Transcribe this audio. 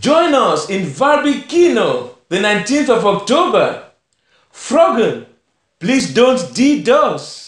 Join us in Kino, the 19th of October. Froggen, please don't DDoS.